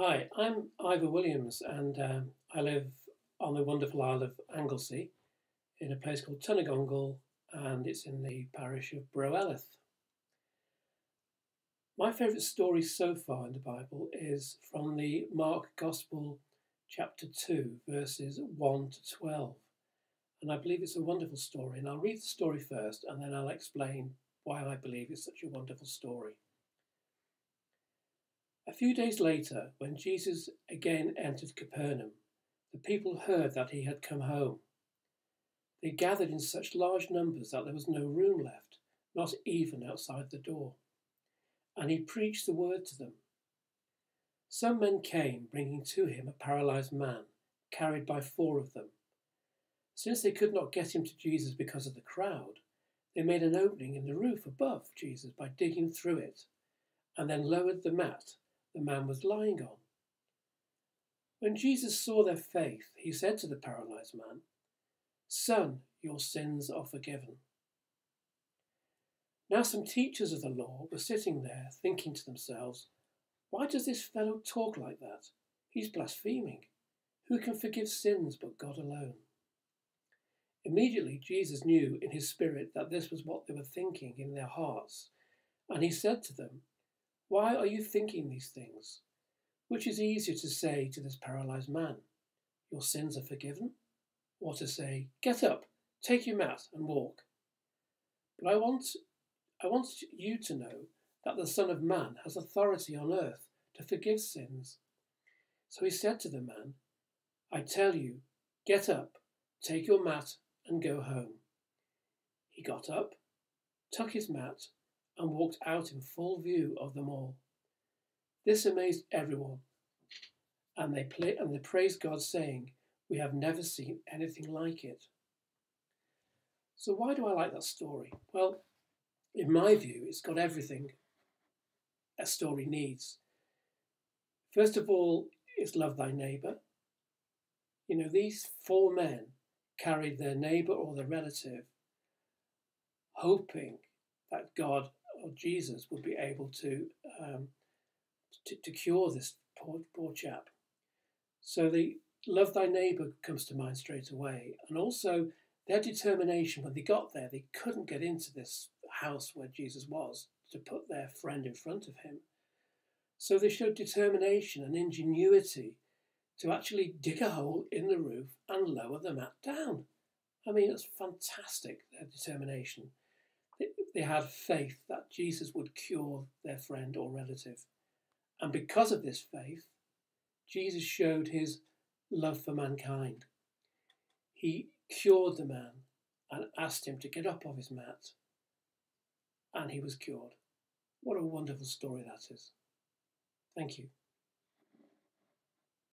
Hi, I'm Ivor Williams, and um, I live on the wonderful Isle of Anglesey in a place called Tynygongl, and it's in the parish of Broelith. My favourite story so far in the Bible is from the Mark Gospel, chapter 2, verses 1 to 12. And I believe it's a wonderful story. And I'll read the story first, and then I'll explain why I believe it's such a wonderful story. A few days later, when Jesus again entered Capernaum, the people heard that he had come home. They gathered in such large numbers that there was no room left, not even outside the door. And he preached the word to them. Some men came, bringing to him a paralyzed man, carried by four of them. Since they could not get him to Jesus because of the crowd, they made an opening in the roof above Jesus by digging through it, and then lowered the mat the man was lying on. When Jesus saw their faith, he said to the paralyzed man, Son, your sins are forgiven. Now some teachers of the law were sitting there, thinking to themselves, Why does this fellow talk like that? He's blaspheming. Who can forgive sins but God alone? Immediately Jesus knew in his spirit that this was what they were thinking in their hearts, and he said to them, why are you thinking these things? Which is easier to say to this paralyzed man, Your sins are forgiven? Or to say, Get up, take your mat, and walk? But I want, I want you to know that the Son of Man has authority on earth to forgive sins. So he said to the man, I tell you, get up, take your mat, and go home. He got up, took his mat, and walked out in full view of them all. This amazed everyone, and they play, and they praised God, saying, "We have never seen anything like it." So why do I like that story? Well, in my view, it's got everything a story needs. First of all, it's love thy neighbour. You know, these four men carried their neighbour or their relative, hoping that God or Jesus would be able to um, to, to, cure this poor poor chap. So the love thy neighbour comes to mind straight away, and also their determination when they got there, they couldn't get into this house where Jesus was to put their friend in front of him. So they showed determination and ingenuity to actually dig a hole in the roof and lower the mat down. I mean, it's fantastic, their determination they had faith that Jesus would cure their friend or relative. And because of this faith, Jesus showed his love for mankind. He cured the man and asked him to get up off his mat, and he was cured. What a wonderful story that is. Thank you.